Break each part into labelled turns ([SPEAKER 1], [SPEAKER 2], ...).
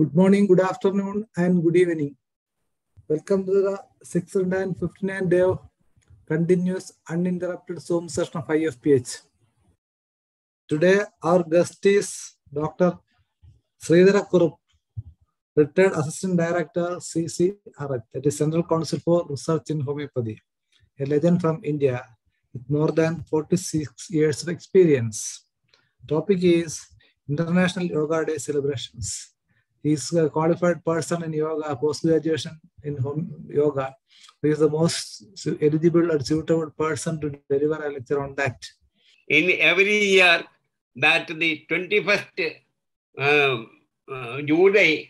[SPEAKER 1] Good morning, good afternoon, and good evening. Welcome to the 659 day of continuous uninterrupted Zoom session of IFPH. Today, our guest is Dr. Sreedhara Kurup, retired Assistant Director, CCRH, that is Central Council for Research in Homeopathy, a legend from India with more than 46 years of experience. Topic is International Yoga Day celebrations. He is a qualified person in yoga, post graduation in home yoga. He is the most eligible and suitable person to deliver a lecture on that.
[SPEAKER 2] in every year that the 21st uh, uh, July,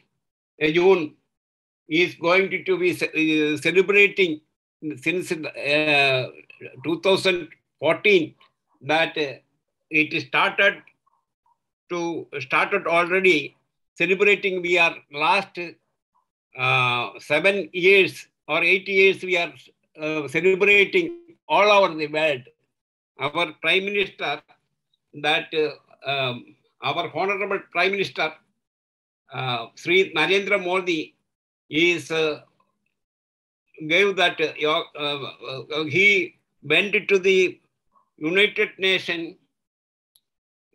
[SPEAKER 2] uh, June is going to, to be uh, celebrating since uh, 2014 that uh, it started to started already celebrating we are last uh, seven years or eight years we are uh, celebrating all over the world our prime minister that uh, um, our honorable prime minister uh, Sri Narendra Modi is uh, gave that uh, he went to the United Nations.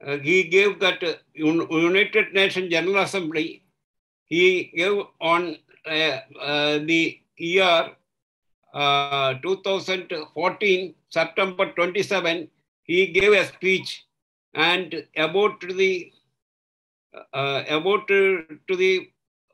[SPEAKER 2] Uh, he gave that uh, United Nations General Assembly. He gave on uh, uh, the year uh, 2014 September 27. He gave a speech and about the uh, about to the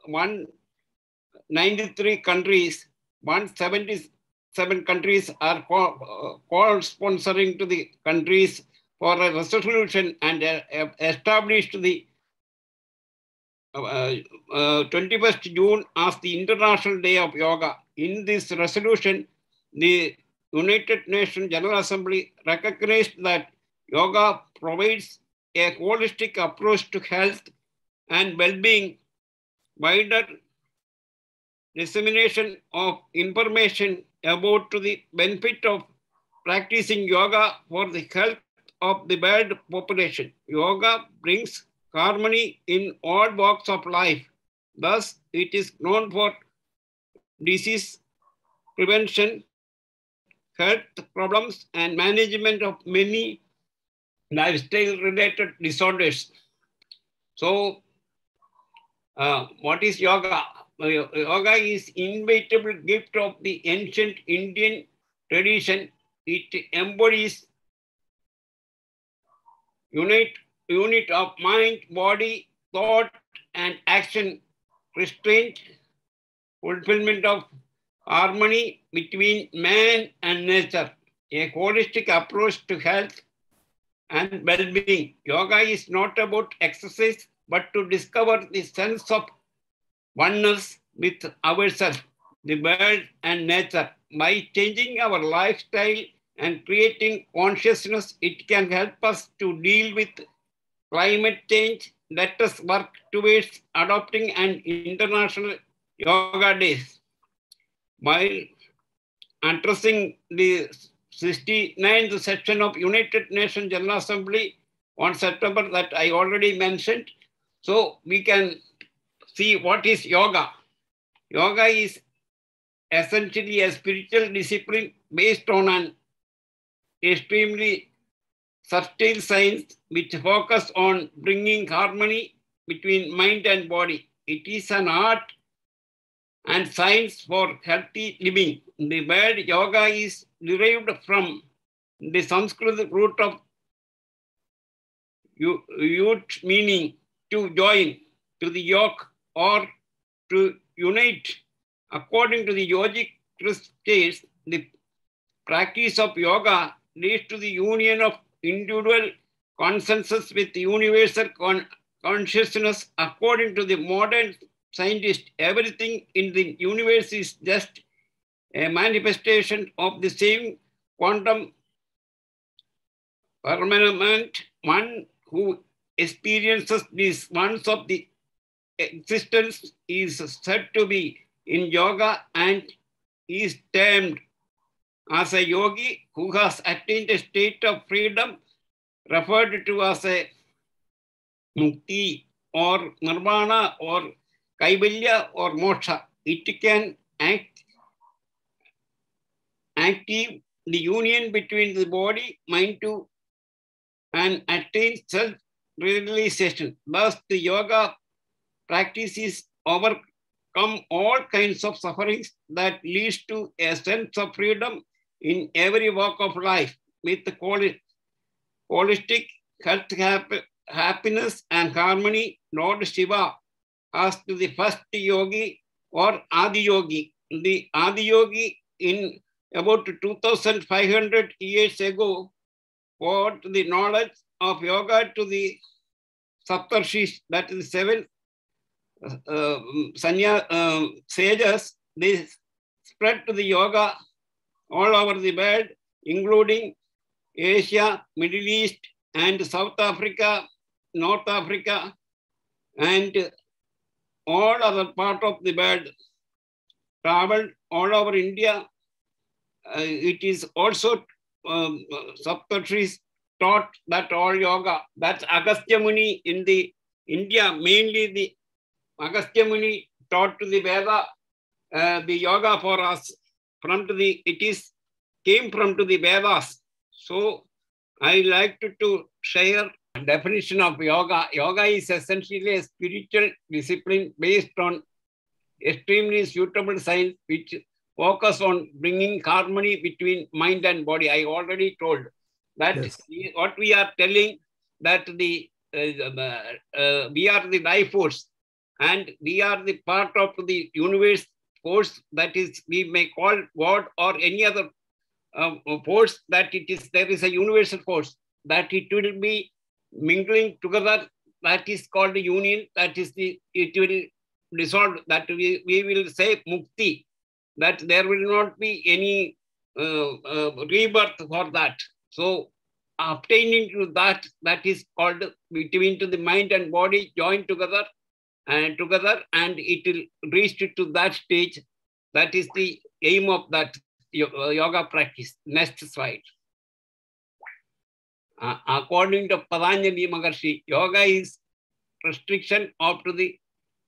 [SPEAKER 2] 193 countries 177 countries are co- co-sponsoring to the countries for a resolution and uh, uh, established the uh, uh, 21st June as the International Day of Yoga. In this resolution, the United Nations General Assembly recognized that yoga provides a holistic approach to health and well-being, wider dissemination of information about the benefit of practicing yoga for the health of the world population. Yoga brings harmony in all walks of life. Thus, it is known for disease prevention, health problems, and management of many lifestyle related disorders. So, uh, what is yoga? Yoga is inevitable gift of the ancient Indian tradition. It embodies unit, unit of mind, body, thought, and action, restraint, fulfillment of harmony between man and nature, a holistic approach to health and well-being. Yoga is not about exercise, but to discover the sense of oneness with ourselves, the world, and nature. By changing our lifestyle and creating consciousness, it can help us to deal with climate change. Let us work towards adopting an international yoga day. While addressing the 69th session of United Nations General Assembly on September that I already mentioned, so we can see what is yoga. Yoga is essentially a spiritual discipline based on an extremely subtle science which focus on bringing harmony between mind and body. It is an art and science for healthy living. The word yoga is derived from the Sanskrit root of yuj meaning to join, to the yoke or to unite. According to the yogic case, the practice of yoga leads to the union of individual consensus with universal con- consciousness. According to the modern scientist, everything in the universe is just a manifestation of the same quantum firmament. One who experiences these ones of the existence is said to be in yoga and is termed as a yogi who has attained a state of freedom referred to as a mukti or nirvana or kaivalya or moksha. It can act active the union between the body, mind to and attain self-realization. Thus, the yoga practices overcome all kinds of sufferings that leads to a sense of freedom in every walk of life with the holistic health, happiness and harmony. Lord Shiva as to the first yogi or Adi Yogi. The Adi Yogi in about 2500 years ago brought the knowledge of yoga to the Saptarshis, that is seven uh, sanya, uh, sages. They spread to the yoga all over the world, including Asia, Middle East, and South Africa, North Africa, and all other part of the world. Traveled all over India. Uh, it is also um, Saptarshis taught that all yoga. That's Agastya Muni in the India, mainly the Agastya Muni taught to the Veda, uh, the yoga for us from to the, it is came from to the Vedas. So I like to, to share definition of yoga. Yoga is essentially a spiritual discipline based on extremely suitable science which focus on bringing harmony between mind and body. I already told that
[SPEAKER 1] Yes.
[SPEAKER 2] what we are telling that the uh, uh, we are the life force and we are the part of the universe force that is we may call God or any other um, force that it is there is a universal force that it will be mingling together that is called union that is the it will dissolve that we, we will say mukti that there will not be any uh, uh, rebirth for that. So obtaining to that that is called between to the mind and body joined together and together and it will reach to that stage that is the aim of that uh, yoga practice next slide uh, according to Patanjali Maharshi, yoga is restriction of the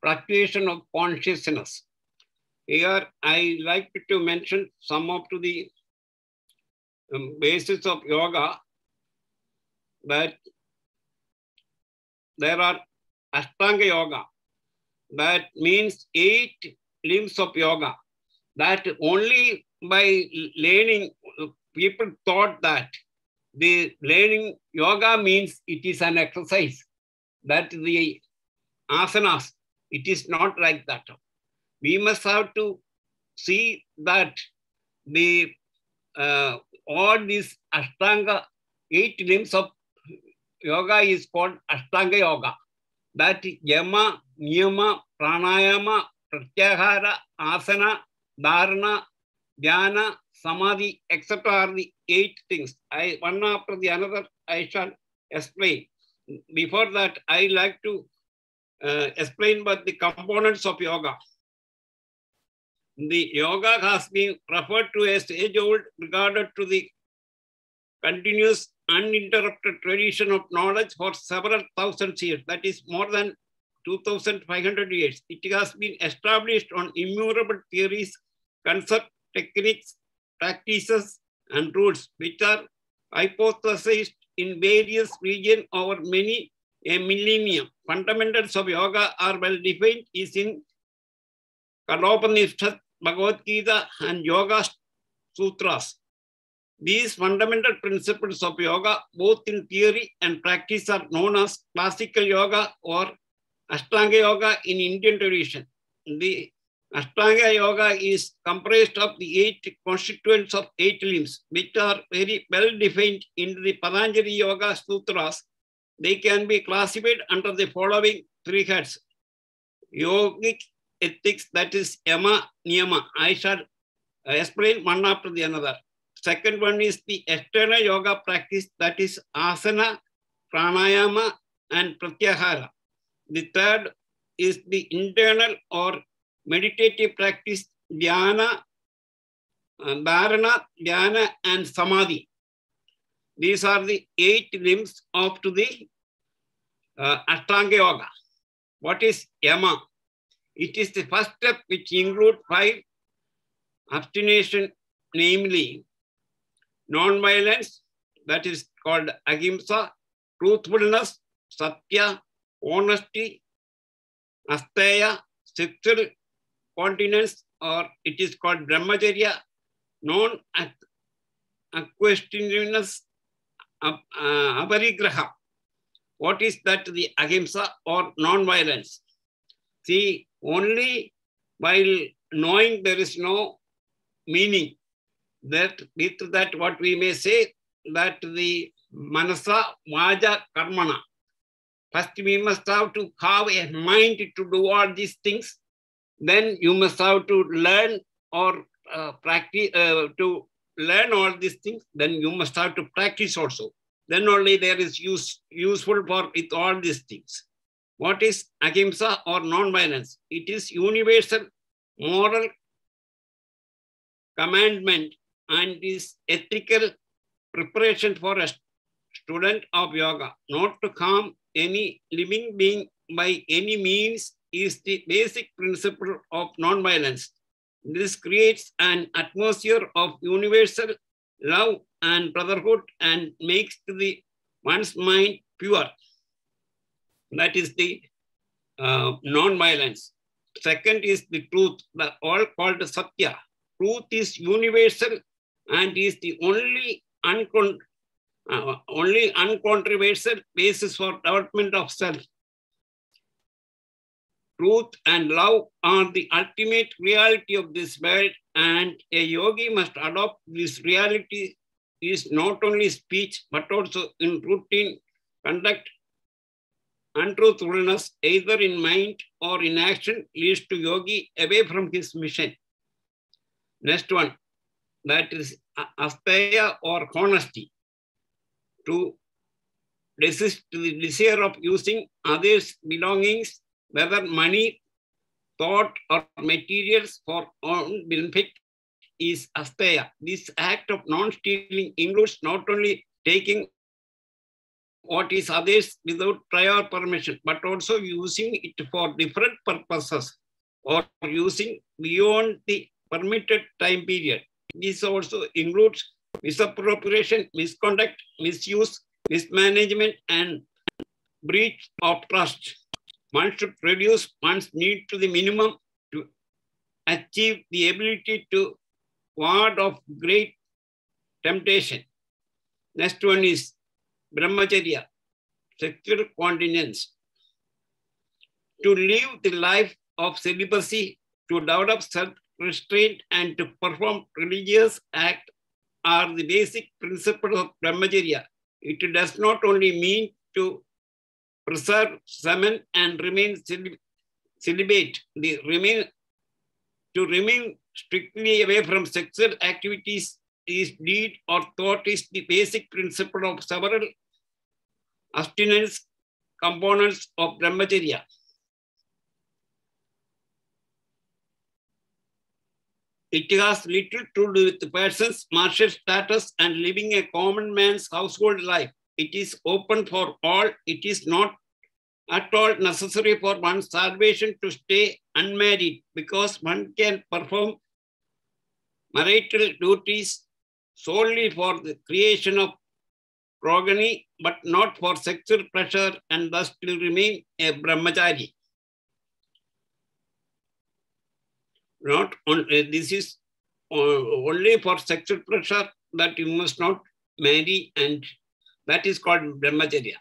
[SPEAKER 2] practitioner of consciousness. Here, I like to mention some of the um, basis of yoga that there are Ashtanga yoga. That means eight limbs of yoga. That only by learning, people thought that the learning yoga means it is an exercise. That the asanas, it is not like that. We must have to see that the uh, all these Ashtanga, eight limbs of yoga is called Ashtanga yoga. That yama, niyama, pranayama, pratyahara, asana, dharana, dhyana, samadhi, etc. are the eight things. I one after the another I shall explain. Before that, I like to uh, explain about the components of yoga. The yoga has been referred to as age-old, regarded to the continuous, uninterrupted tradition of knowledge for several thousand years. That is more than 2,500 years. It has been established on innumerable theories, concepts, techniques, practices, and rules, which are hypothesized in various regions over many a millennium. Fundamentals of yoga are well defined is in Kathopanishad, Bhagavad Gita, and Yoga Sutras. These fundamental principles of yoga, both in theory and practice, are known as classical yoga or Ashtanga yoga in Indian tradition. The Ashtanga yoga is comprised of the eight constituents of eight limbs, which are very well defined in the Patanjali Yoga Sutras. They can be classified under the following three heads. Yogic ethics, that is Yama, Niyama. I shall explain one after the another. Second one is the external yoga practice, that is asana, pranayama, and pratyahara. The third is the internal or meditative practice, dhyana, uh, dharana, dhyana, and samadhi. These are the eight limbs of to the uh, Ashtanga Yoga. What is Yama? It is the first step which include five abstination, namely non-violence, that is called ahimsa, truthfulness, satya, honesty, asteya, sexual continence, or it is called brahmacharya, non-questioningness, uh, aparigraha. What is that? The ahimsa or non-violence. See, only while knowing there is no meaning, that with that what we may say that the manasa vacha karmana. First we must have to have a mind to do all these things. Then you must have to learn or uh, practice uh, to learn all these things. Then you must have to practice also. Then only there is use useful for with all these things. What is ahimsa or non-violence? It is universal moral commandment and is ethical preparation for a student of yoga. Not to harm any living being by any means is the basic principle of non-violence. This creates an atmosphere of universal love and brotherhood and makes the one's mind pure. That is the uh, non-violence. Second is the truth, the all called Satya. Truth is universal and is the only uncon uh, only uncontroversial basis for development of self. Truth and love are the ultimate reality of this world, and a yogi must adopt this reality is not only speech but also in routine conduct. Untruthfulness, either in mind or in action, leads to yogi away from his mission. Next one, that is asteya or honesty. To resist the desire of using others' belongings, whether money, thought, or materials for own benefit is asteya. This act of non-stealing includes not only taking what is others without prior permission, but also using it for different purposes or using beyond the permitted time period. This also includes misappropriation, misconduct, misuse, mismanagement, and breach of trust. One should reduce one's need to the minimum to achieve the ability to ward off great temptation. Next one is brahmacharya, sexual continence. To live the life of celibacy, to develop self-restraint, and to perform religious act are the basic principles of brahmacharya. It does not only mean to preserve semen and remain celibate, the remain to remain strictly away from sexual activities is deed or thought is the basic principle of several abstinence components of brahmacharya. It has little to do with the person's martial status and living a common man's household life. It is open for all. It is not at all necessary for one's salvation to stay unmarried because one can perform marital duties solely for the creation of progeny, but not for sexual pleasure and thus still remain a brahmachari. Not only, eh, this is oh, only for sexual pleasure that you must not marry and that is called brahmacharya.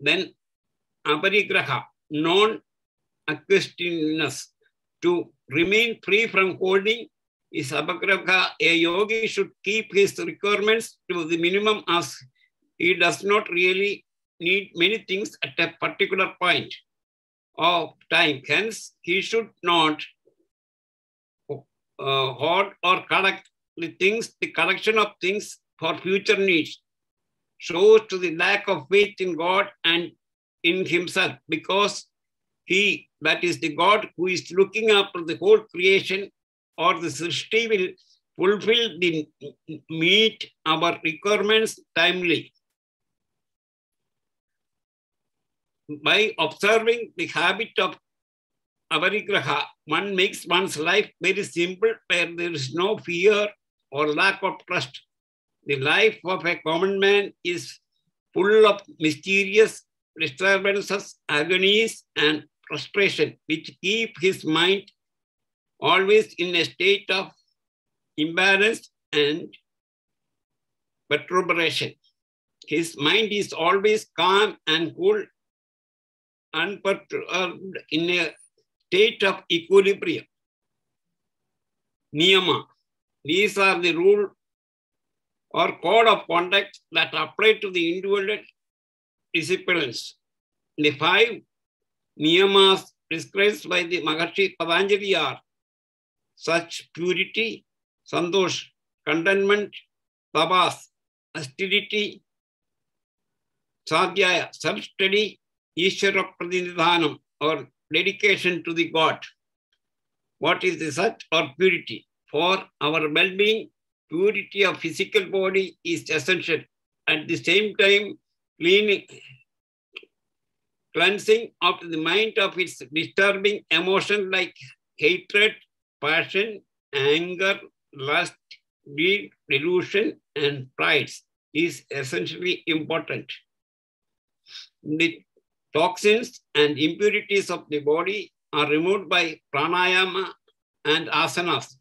[SPEAKER 2] Then aparigraha, non-acquisitiveness, to remain free from holding is apagraha. A yogi should keep his requirements to the minimum as he does not really need many things at a particular point of time. Hence, he should not uh, hoard or collect the things, the collection of things for future needs. Shows to the lack of faith in God and in himself because he, that is the God who is looking after the whole creation or the Srishti will fulfill the meet our requirements timely. By observing the habit of aparigraha, one makes one's life very simple where there is no fear or lack of trust. The life of a common man is full of mysterious disturbances, agonies, and frustration, which keep his mind always in a state of imbalance and perturbation. His mind is always calm and cool, unperturbed in a state of equilibrium. Niyama. These are the rule or code of conduct that apply to the individual disciplines. The five niyamas prescribed by the Maharshi Patanjali are such purity, santosh, contentment, tabas, austerity, sadhyaya, self-study, Ishvara Pranidhanam, or dedication to the God. What is the such or purity? For our well-being, purity of physical body is essential. At the same time, cleaning, cleansing of the mind of its disturbing emotions like hatred, passion, anger, lust, greed, delusion, and pride is essentially important. The toxins and impurities of the body are removed by pranayama and asanas.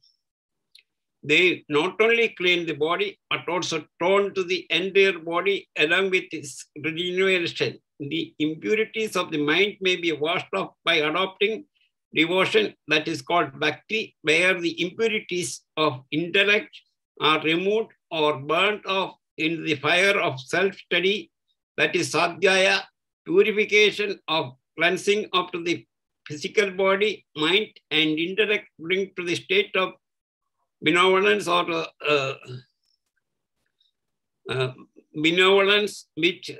[SPEAKER 2] They not only clean the body, but also tone to the entire body along with its regeneration. The impurities of the mind may be washed off by adopting devotion that is called bhakti, where the impurities of intellect are removed or burnt off in the fire of self-study, that is sadhyaya, purification of cleansing of the physical body, mind, and intellect bring to the state of benevolence or uh, uh, benevolence which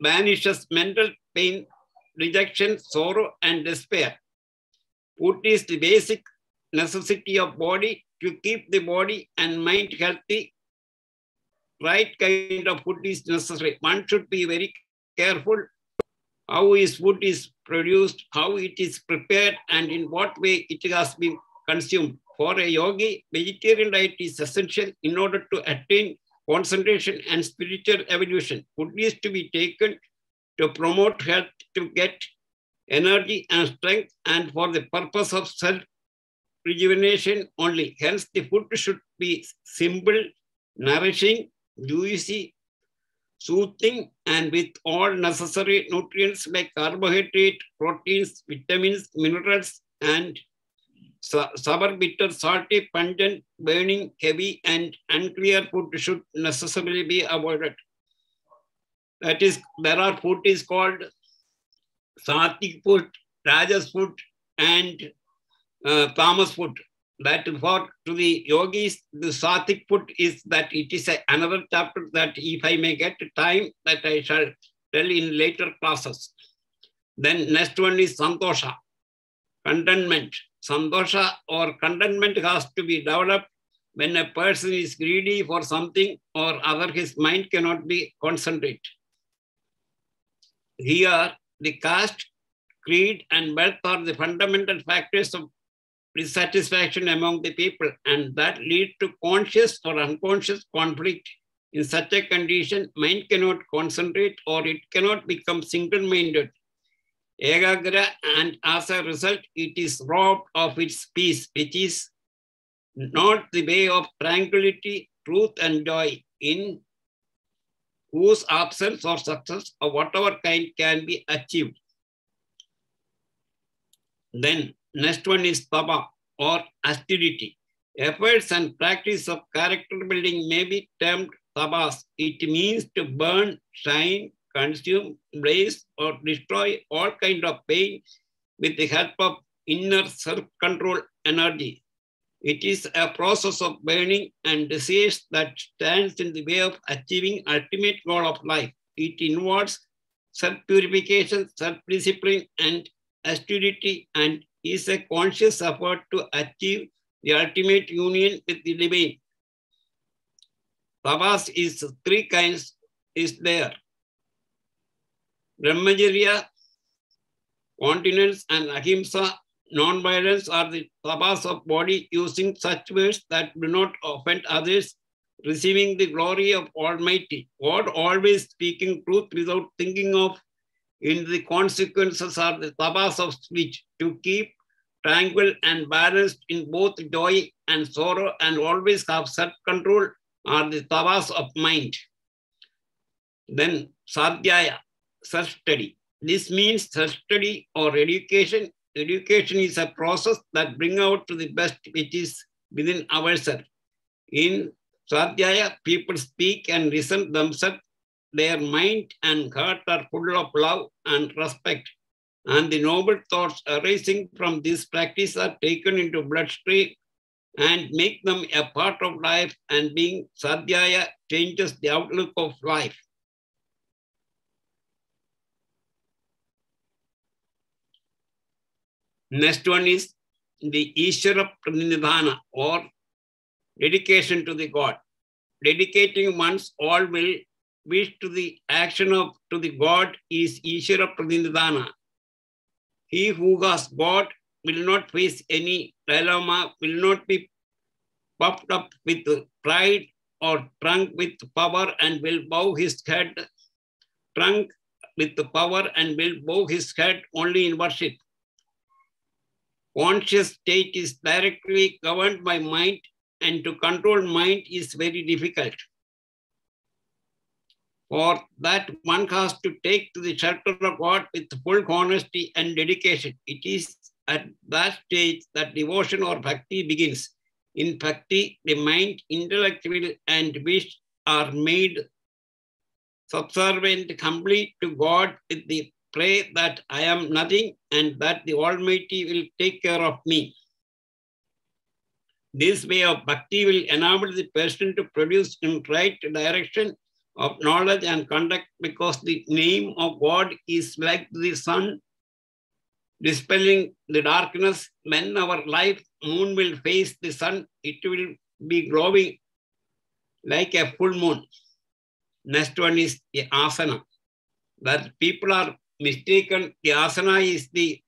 [SPEAKER 2] banishes mental pain, rejection, sorrow, and despair. Food is the basic necessity of body to keep the body and mind healthy. Right kind of food is necessary. One should be very careful how his food is produced, how it is prepared, and in what way it has been consumed. For a yogi, vegetarian diet is essential in order to attain concentration and spiritual evolution. Food is to be taken to promote health, to get energy and strength, and for the purpose of self rejuvenation only. Hence, the food should be simple, nourishing, juicy, soothing, and with all necessary nutrients like carbohydrate, proteins, vitamins, minerals, and sour, bitter, salty, pungent, burning, heavy, and unclear food should necessarily be avoided. That is, there are food is called sattvic food, rajas food, and uh, tamas food. That for to the yogis, the sattvic put is that it is a, another chapter that if I may get time, that I shall tell in later classes. Then next one is santosha, contentment. Santosha or contentment has to be developed when a person is greedy for something or other, his mind cannot be concentrated. Here, the caste, creed, and wealth are the fundamental factors of dissatisfaction among the people, and that lead to conscious or unconscious conflict. In such a condition, mind cannot concentrate or it cannot become single-minded. Ekagra, and as a result, it is robbed of its peace, which is not the way of tranquility, truth, and joy, in whose absence or success of whatever kind can be achieved. Then next one is tapa or austerity. Efforts and practice of character building may be termed tapas. It means to burn, shine, consume, blaze, or destroy all kind of pain with the help of inner self-control energy. It is a process of burning and disease that stands in the way of achieving ultimate goal of life. It involves self-purification, self-discipline, and austerity, and is a conscious effort to achieve the ultimate union with the divine. Tapas is three kinds is there. Brahmacharya, continence, and ahimsa, non-violence are the tapas of body using such words that do not offend others, receiving the glory of Almighty. God always speaking truth without thinking of in the consequences are the tapas of speech to keep tranquil and balanced in both joy and sorrow and always have self-control are the tapas of mind. Then sadhyaya, self-study. This means self-study or education. Education is a process that bring out to the best which is within ourselves. In sadhyaya, people speak and listen themselves. Their mind and heart are full of love and respect. And the noble thoughts arising from this practice are taken into bloodstream and make them a part of life and being sadhyaya changes the outlook of life. Next one is the Ishvara Pranidhana or dedication to the God. Dedicating one's all will wish to the action of to the God is Ishvara Pranidhana. He who has God will not face any dilemma, will not be puffed up with pride or drunk with power and will bow his head, drunk with power and will bow his head only in worship. Conscious state is directly governed by mind and to control mind is very difficult. For that one has to take to the shelter of God with full honesty and dedication. It is at that stage that devotion or bhakti begins. In bhakti, the mind, intellect, will, and wish are made subservient complete to God with the pray that I am nothing and that the Almighty will take care of me. This way of bhakti will enable the person to produce in right direction of knowledge and conduct because the name of God is like the sun dispelling the darkness. When our life moon will face the sun, it will be glowing like a full moon. Next one is the asana. That people are mistaken. The asana is the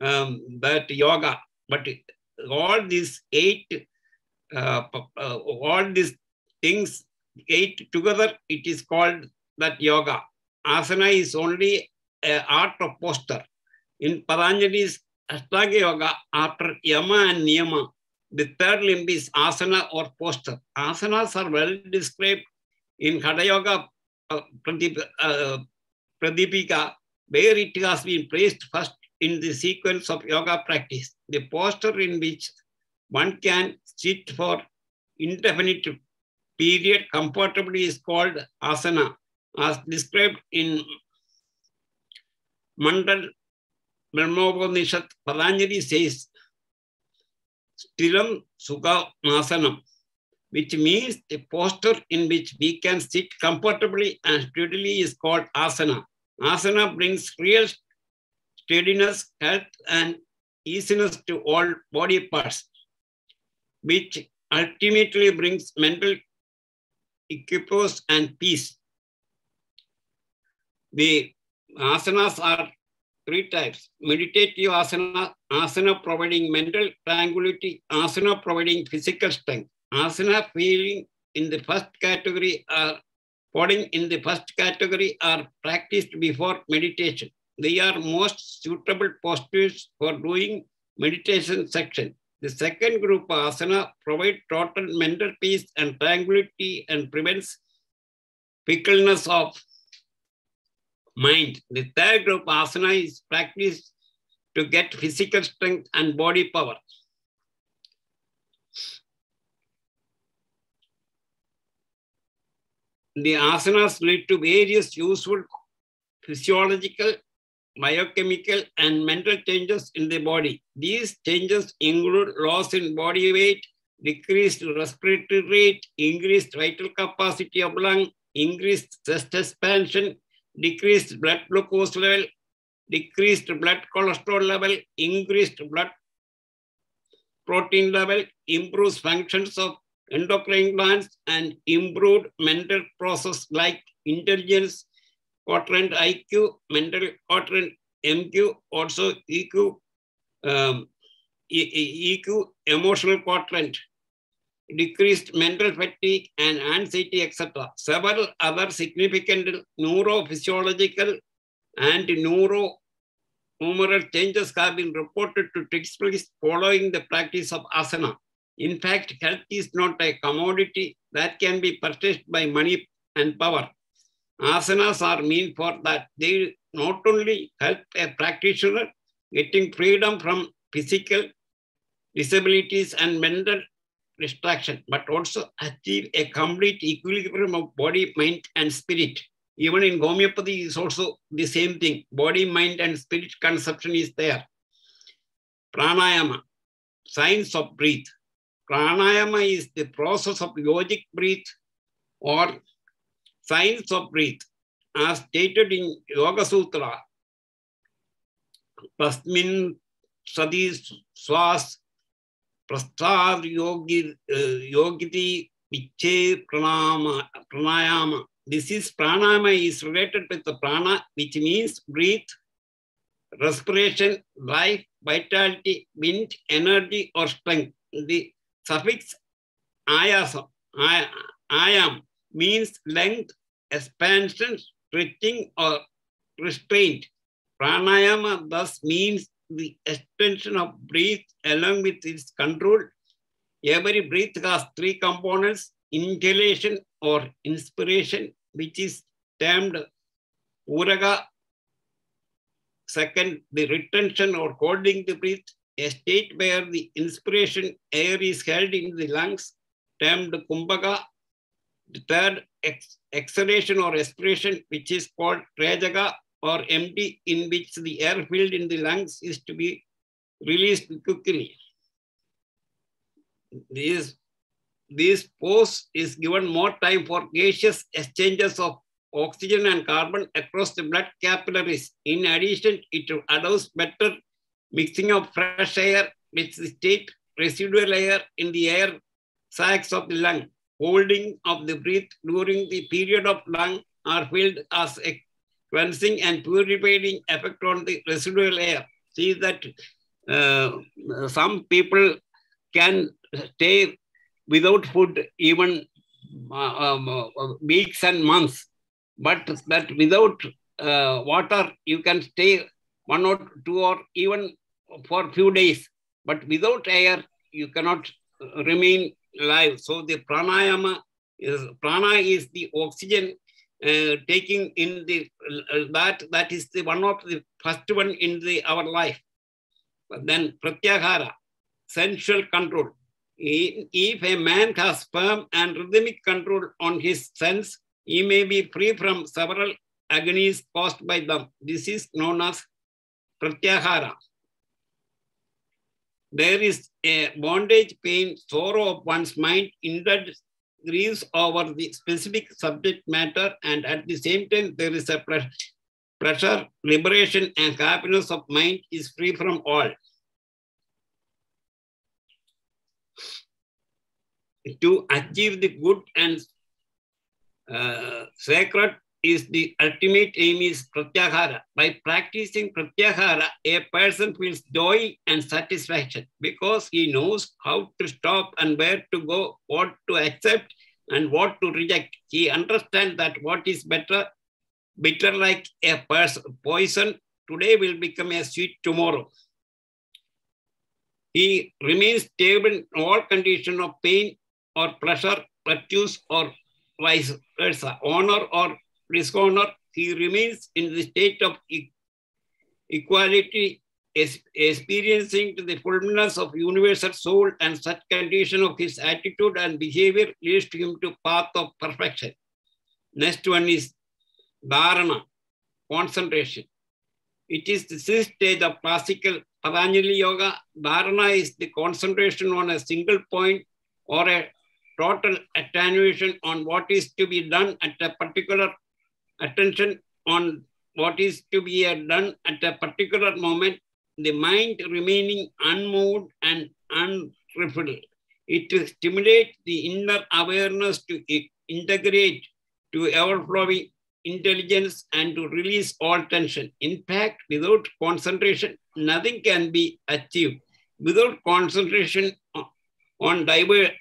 [SPEAKER 2] um, that yoga, but all these eight, uh, uh, all these things eight together, it is called that yoga. Asana is only an art of posture. In Patanjali's Ashtanga Yoga, after Yama and Niyama, the third limb is asana or posture. Asanas are well described in Hatha Yoga uh, Pradip, uh, Pradipika, where it has been placed first in the sequence of yoga practice. The posture in which one can sit for indefinite period comfortably is called asana, as described in Mandal Brahmopanishad. Patanjali says, Stiram Sukha Asanam, which means the posture in which we can sit comfortably and steadily is called asana. Asana brings real steadiness, health, and easiness to all body parts, which ultimately brings mental equipoise and peace. The asanas are three types. Meditative asana, asana providing mental tranquility, asana providing physical strength. Asana feeling in the first category are falling in the first category are practiced before meditation. They are most suitable postures for doing meditation section. The second group asana provide total mental peace and tranquility and prevents fickleness of mind. The third group asana is practiced to get physical strength and body power. The asanas lead to various useful physiological, biochemical, and mental changes in the body. These changes include loss in body weight, decreased respiratory rate, increased vital capacity of lung, increased chest expansion, decreased blood glucose level, decreased blood cholesterol level, increased blood protein level, improves functions of endocrine glands, and improved mental process like intelligence, quadrant IQ, mental quadrant MQ, also EQ, um, EQ, emotional quadrant, decreased mental fatigue and anxiety, etc. Several other significant neurophysiological and neurohumoral changes have been reported to take place following the practice of asana. In fact, health is not a commodity that can be purchased by money and power. Asanas are meant for that. They not only help a practitioner getting freedom from physical disabilities and mental distraction, but also achieve a complete equilibrium of body, mind, and spirit. Even in homeopathy is also the same thing. Body, mind, and spirit conception is there. Pranayama, science of breath. Pranayama is the process of yogic breath or science of breath, as stated in Yoga Sutra. Tasmin sadi swas prastad yogi uh, yogiti viche pranama pranayama. This is pranayama is related with the prana, which means breathe, respiration, life, vitality, wind, energy, or strength. The suffix ayasa, ay, ayam means length, expansion, stretching, or restraint. Pranayama thus means the extension of breath along with its control. Every breath has three components, inhalation or inspiration, which is termed uraga. Second, the retention or holding the breath, a state where the inspiration air is held in the lungs, termed kumbhaka. The third, ex exhalation or expiration, which is called trajaga or empty, in which the air filled in the lungs is to be released quickly. This, this pose is given more time for gaseous exchanges of oxygen and carbon across the blood capillaries. In addition, it allows better mixing of fresh air with the state residual air in the air sacs of the lung. Holding of the breath during the period of lung are filled as a cleansing and purifying effect on the residual air. See that uh, some people can stay without food even uh, um, uh, weeks and months, but that without uh, water you can stay one or two or even for few days, but without air you cannot remain alive. So the pranayama is prana is the oxygen uh, taking in the uh, that that is the one of the first one in the our life. But then pratyahara, sensual control. If a man has firm and rhythmic control on his sense, he may be free from several agonies caused by them. This is known as pratyahara. There is a bondage, pain, sorrow of one's mind, injured grieves over the specific subject matter, and at the same time, there is a pressure, liberation, and happiness of mind is free from all. To achieve the good and uh, sacred is the ultimate aim is pratyahara. By practicing pratyahara, a person feels joy and satisfaction because he knows how to stop and where to go, what to accept and what to reject. He understands that what is better, bitter like a person, poison today will become a sweet tomorrow. He remains stable in all condition of pain or pleasure, virtues or vice versa, honor or dishonor, he remains in the state of e equality, experiencing the fullness of universal soul and such condition of his attitude and behavior leads to him to path of perfection. Next one is dharana, concentration. It is the sixth stage of classical Patanjali Yoga. Dharana is the concentration on a single point or a total attenuation on what is to be done at a particular attention on what is to be done at a particular moment, the mind remaining unmoved and unruffled. It stimulates the inner awareness to integrate to ever-flowing intelligence and to release all tension. In fact, without concentration, nothing can be achieved. Without concentration on divinity,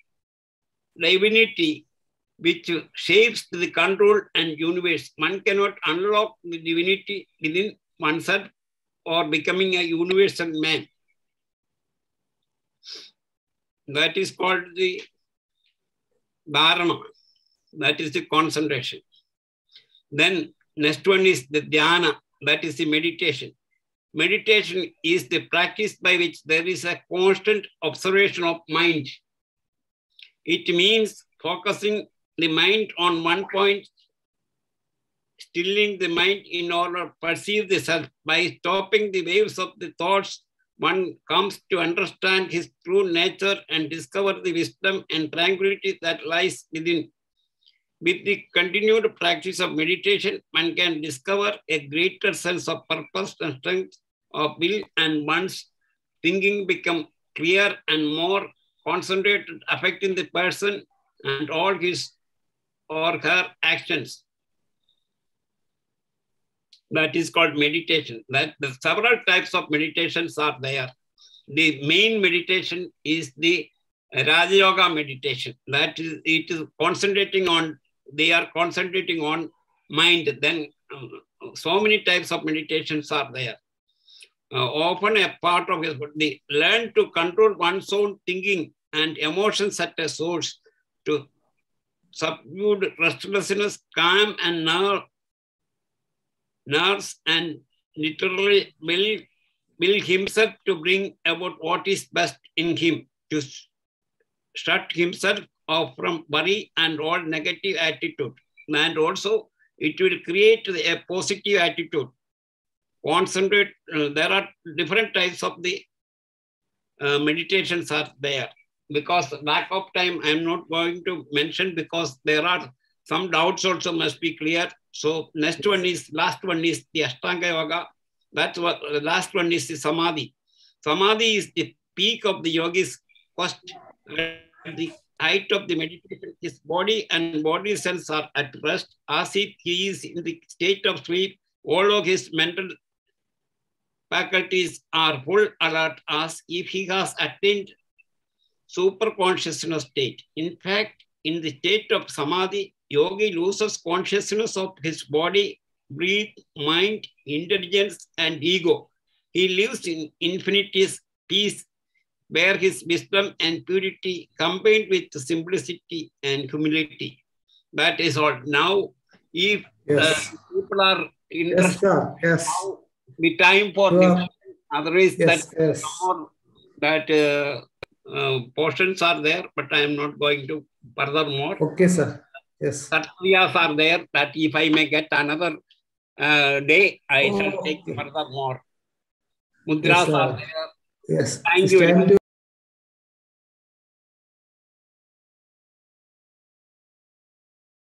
[SPEAKER 2] which shapes the control and universe, one cannot unlock the divinity within oneself or becoming a universal man. That is called the dharana. That is the concentration. Then next one is the dhyana. That is the meditation. Meditation is the practice by which there is a constant observation of mind. It means focusing the mind on one point, stilling the mind in order to perceive the self. By stopping the waves of the thoughts, one comes to understand his true nature and discover the wisdom and tranquility that lies within. With the continued practice of meditation, one can discover a greater sense of purpose and strength of will, and one's thinking become clear and more concentrated, affecting the person and all his or her actions. That is called meditation. That the several types of meditations are there. The main meditation is the Raja Yoga meditation. That is, it is concentrating on, they are concentrating on mind. Then um, so many types of meditations are there. Uh, often a part of it, the learn to control one's own thinking and emotions at a source to subdued restlessness, calm and nerve, nerves, and literally will, will himself to bring about what is best in him, to shut himself off from worry and all negative attitude. And also, it will create a positive attitude. Concentrate, uh, there are different types of the uh, meditations are there because lack of time i'm not going to mention because there are some doubts also must be clear so next one is last one is the ashtanga yoga. That's what the last one is the samadhi. Samadhi is the peak of the yogi's quest the height of the meditation. His body and body cells are at rest. As if he is in the state of sleep all of his mental faculties are full alert. As if he has attained super consciousness state. In fact, in the state of samadhi, yogi loses consciousness of his body, breath, mind, intelligence, and ego. He lives in infinity's peace, where his wisdom and purity combined with simplicity and humility. That is all. Now, if
[SPEAKER 1] Yes.
[SPEAKER 2] uh, people are
[SPEAKER 1] Yes,
[SPEAKER 2] interested,
[SPEAKER 1] sir. Yes.
[SPEAKER 2] now the time for discussion. Otherwise, that
[SPEAKER 1] Yes. Yes.
[SPEAKER 2] more that uh, uh, portions are there, but I am not going to further more.
[SPEAKER 1] Okay, sir. Yes.
[SPEAKER 2] Satriyas are there that if I may get another uh, day, I shall
[SPEAKER 1] Oh,
[SPEAKER 2] take
[SPEAKER 1] okay.
[SPEAKER 2] further more. Mudras
[SPEAKER 1] Yes,
[SPEAKER 2] are there.
[SPEAKER 1] Yes.
[SPEAKER 2] Thank
[SPEAKER 1] It's
[SPEAKER 2] you
[SPEAKER 1] time to